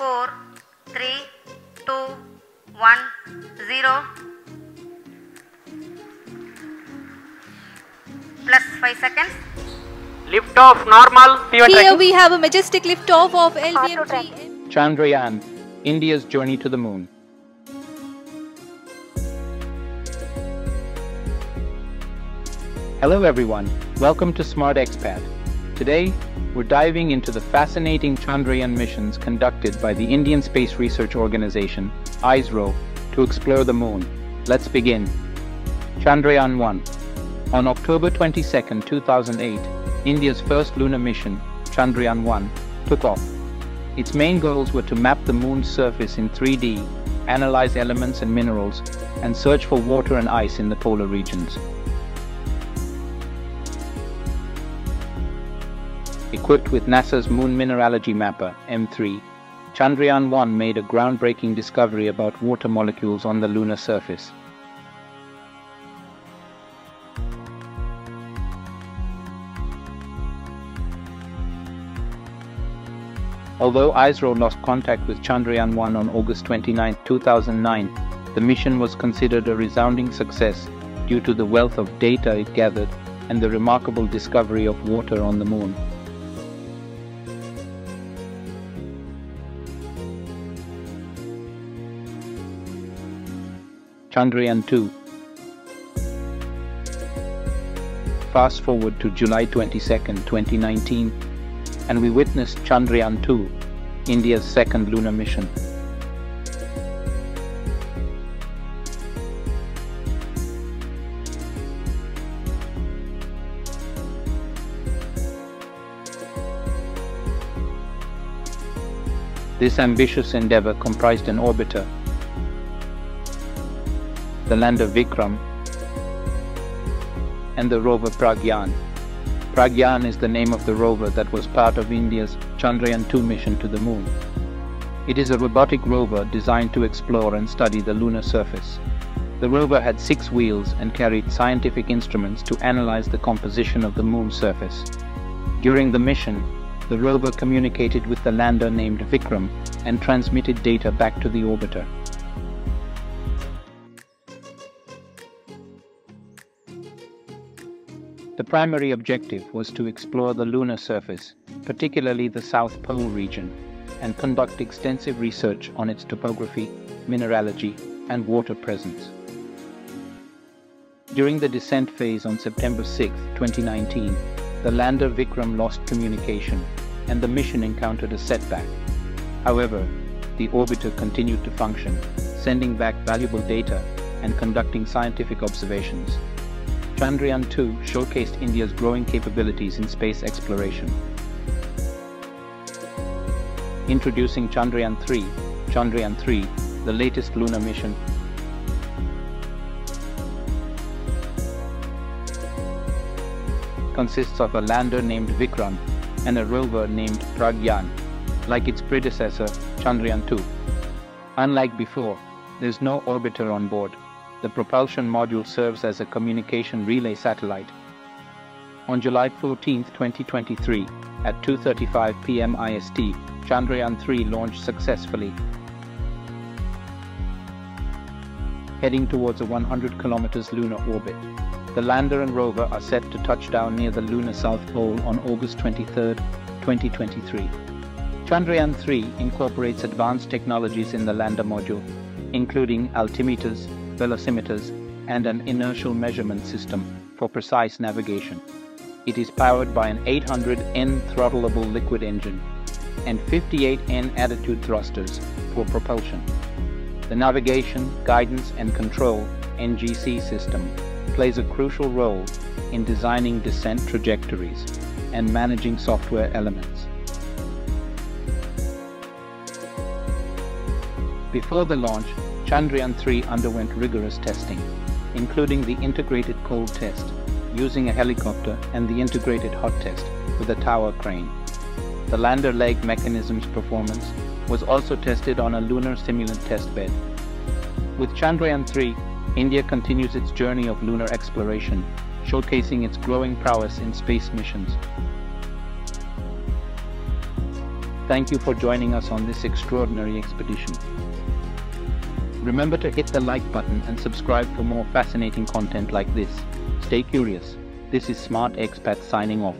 four, three, two, one, zero. Plus five seconds. Lift off normal. Here tracking. we have a majestic lift off of LVM-3. Chandrayaan, India's journey to the moon. Hello everyone, welcome to Smart Expat. Today, we're diving into the fascinating Chandrayaan missions conducted by the Indian Space Research Organization, ISRO, to explore the moon. Let's begin. Chandrayaan 1. On October 22, 2008, India's first lunar mission, Chandrayaan 1, took off. Its main goals were to map the moon's surface in 3D, analyze elements and minerals, and search for water and ice in the polar regions. Equipped with NASA's Moon Mineralogy Mapper, M3, Chandrayaan 1 made a groundbreaking discovery about water molecules on the lunar surface. Although ISRO lost contact with Chandrayaan 1 on August 29, 2009, the mission was considered a resounding success due to the wealth of data it gathered and the remarkable discovery of water on the moon. Chandrayaan 2 Fast forward to July 22, 2019, and we witnessed Chandrayaan 2, India's second lunar mission. This ambitious endeavor comprised an orbiter, the lander Vikram, and the rover Pragyan. Pragyan is the name of the rover that was part of India's Chandrayaan 2 mission to the moon. It is a robotic rover designed to explore and study the lunar surface. The rover had six wheels and carried scientific instruments to analyze the composition of the moon's surface. During the mission, the rover communicated with the lander named Vikram and transmitted data back to the orbiter. The primary objective was to explore the lunar surface, particularly the South Pole region, and conduct extensive research on its topography, mineralogy, and water presence. During the descent phase on September 6, 2019, the lander Vikram lost communication and the mission encountered a setback. However, the orbiter continued to function, sending back valuable data and conducting scientific observations. Chandrayaan 2 showcased India's growing capabilities in space exploration. Introducing Chandrayaan 3, Chandrayaan 3, the latest lunar mission. Consists of a lander named Vikram and a rover named Pragyan, like its predecessor, Chandrayaan 2. Unlike before, there's no orbiter on board. The propulsion module serves as a communication relay satellite. On July 14, 2023, at 2:35 p.m. IST, Chandrayaan 3 launched successfully, heading towards a 100 kilometers lunar orbit. The lander and rover are set to touch down near the lunar south pole on August 23, 2023. Chandrayaan 3 incorporates advanced technologies in the lander module, including altimeters, velocimeters, and an inertial measurement system for precise navigation. It is powered by an 800N throttleable liquid engine and 58N attitude thrusters for propulsion. The navigation, guidance, and control NGC system plays a crucial role in designing descent trajectories and managing software elements. Before the launch, Chandrayaan 3 underwent rigorous testing, including the integrated cold test using a helicopter and the integrated hot test with a tower crane. The lander leg mechanism's performance was also tested on a lunar simulant test bed. With Chandrayaan 3, India continues its journey of lunar exploration, showcasing its growing prowess in space missions. Thank you for joining us on this extraordinary expedition. Remember to hit the like button and subscribe for more fascinating content like this. Stay curious. This is Smart Expat signing off.